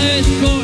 let's go.